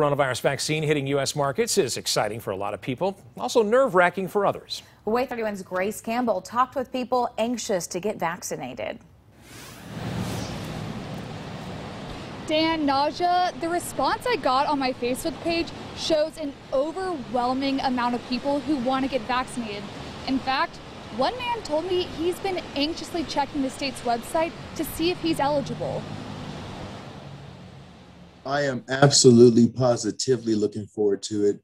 Coronavirus vaccine hitting U.S. markets is exciting for a lot of people, also nerve wracking for others. WAAY 31's Grace Campbell talked with people anxious to get vaccinated. Dan, Naja, the response I got on my Facebook page shows an overwhelming amount of people who want to get vaccinated. In fact, one man told me he's been anxiously checking the state's website to see if he's eligible. I am absolutely positively looking forward to it.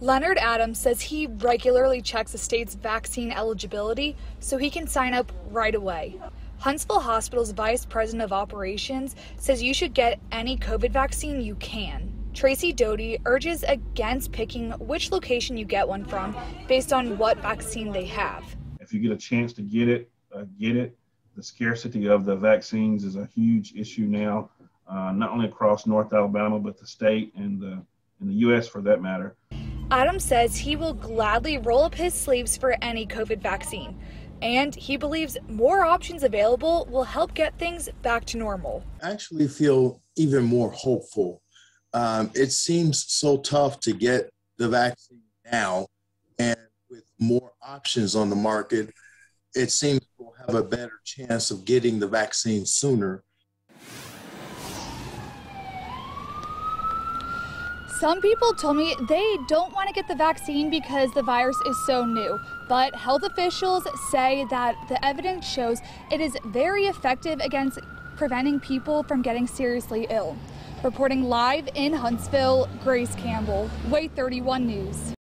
Leonard Adams says he regularly checks the state's vaccine eligibility so he can sign up right away. Huntsville Hospital's Vice President of Operations says you should get any COVID vaccine you can. Tracy Doty urges against picking which location you get one from based on what vaccine they have. If you get a chance to get it, uh, get it. The scarcity of the vaccines is a huge issue now, uh, not only across North Alabama, but the state and the, and the U.S. for that matter. Adams says he will gladly roll up his sleeves for any COVID vaccine and he believes more options available will help get things back to normal. I actually feel even more hopeful. Um, it seems so tough to get the vaccine now, and with more options on the market, it seems we'll have a better chance of getting the vaccine sooner. Some people told me they don't want to get the vaccine because the virus is so new, but health officials say that the evidence shows it is very effective against preventing people from getting seriously ill. Reporting live in Huntsville, Grace Campbell, WAAY 31 News.